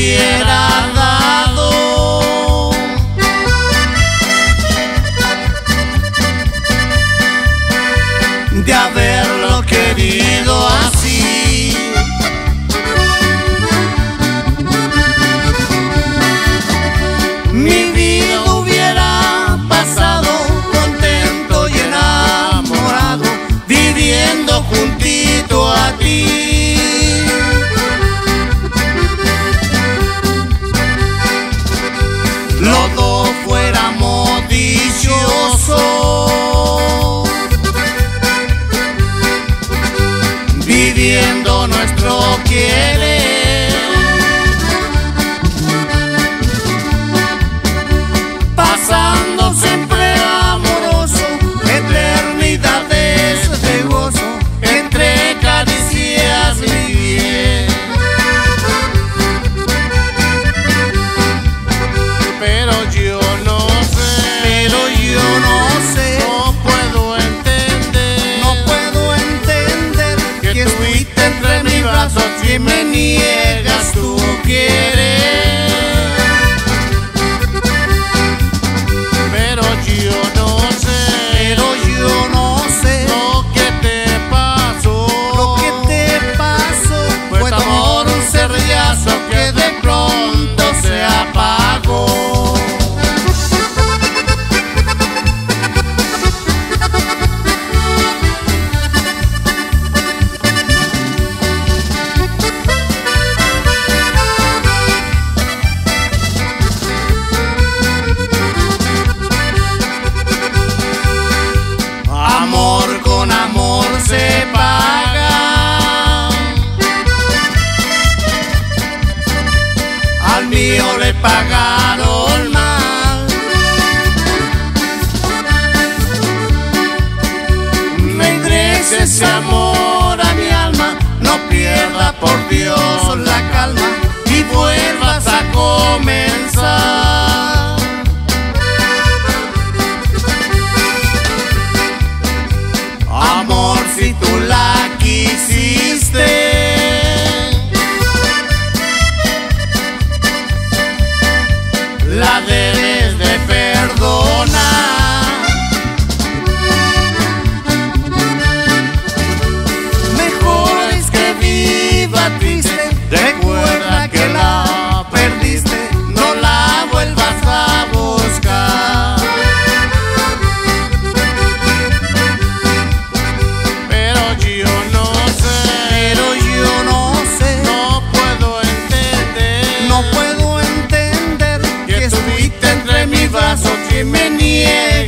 hubiera dado. De haberlo querido. viviendo nuestro querer. pagaron mal. Regrese ese amor a mi alma, no pierda por Dios. que me.